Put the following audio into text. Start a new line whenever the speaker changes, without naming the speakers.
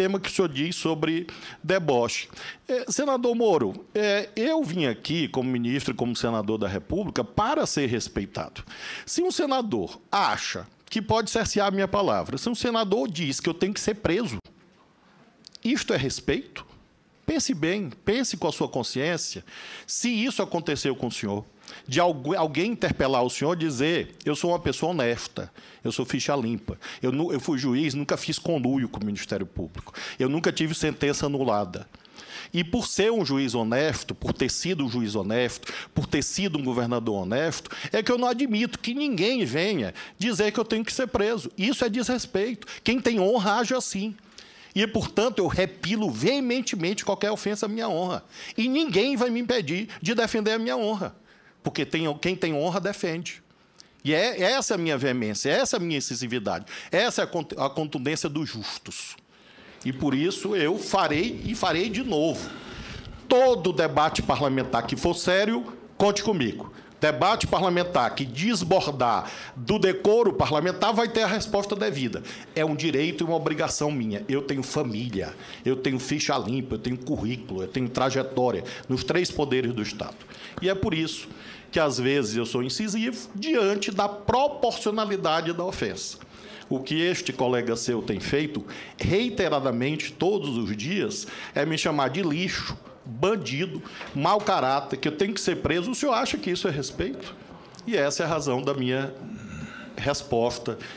tema que o senhor diz sobre deboche. É, senador Moro, é, eu vim aqui como ministro e como senador da República para ser respeitado. Se um senador acha que pode cercear a minha palavra, se um senador diz que eu tenho que ser preso, isto é respeito? Pense bem, pense com a sua consciência. Se isso aconteceu com o senhor, de alguém interpelar o senhor dizer: eu sou uma pessoa honesta, eu sou ficha limpa, eu, eu fui juiz, nunca fiz conluio com o Ministério Público, eu nunca tive sentença anulada. E por ser um juiz honesto, por ter sido um juiz honesto, por ter sido um governador honesto, é que eu não admito que ninguém venha dizer que eu tenho que ser preso. Isso é desrespeito. Quem tem honra age assim. E, portanto, eu repilo veementemente qualquer ofensa à minha honra. E ninguém vai me impedir de defender a minha honra. Porque tem, quem tem honra defende. E é essa é a minha veemência, essa é a minha incisividade, essa é a contundência dos justos. E por isso eu farei e farei de novo. Todo debate parlamentar que for sério, conte comigo debate parlamentar que desbordar do decoro parlamentar vai ter a resposta devida. É um direito e uma obrigação minha. Eu tenho família, eu tenho ficha limpa, eu tenho currículo, eu tenho trajetória nos três poderes do Estado. E é por isso que às vezes eu sou incisivo diante da proporcionalidade da ofensa. O que este colega seu tem feito reiteradamente todos os dias é me chamar de lixo, bandido, mau caráter, que eu tenho que ser preso, o senhor acha que isso é respeito? E essa é a razão da minha resposta